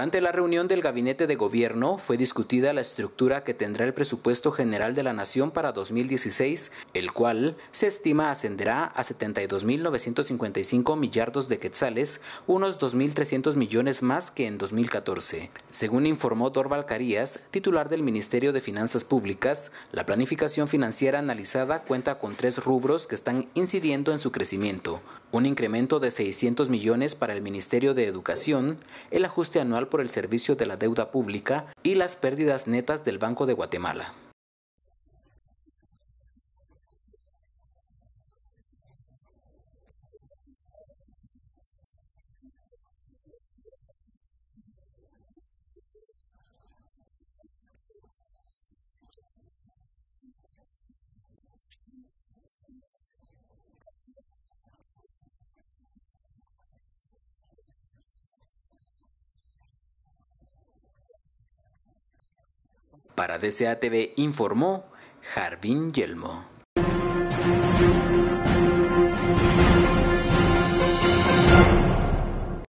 Durante la reunión del Gabinete de Gobierno fue discutida la estructura que tendrá el presupuesto general de la Nación para 2016, el cual se estima ascenderá a 72.955 millardos de quetzales, unos 2.300 millones más que en 2014. Según informó Dorval Carías, titular del Ministerio de Finanzas Públicas, la planificación financiera analizada cuenta con tres rubros que están incidiendo en su crecimiento. Un incremento de 600 millones para el Ministerio de Educación, el ajuste anual por el servicio de la deuda pública y las pérdidas netas del Banco de Guatemala. Para DCA TV informó Jarvin Yelmo.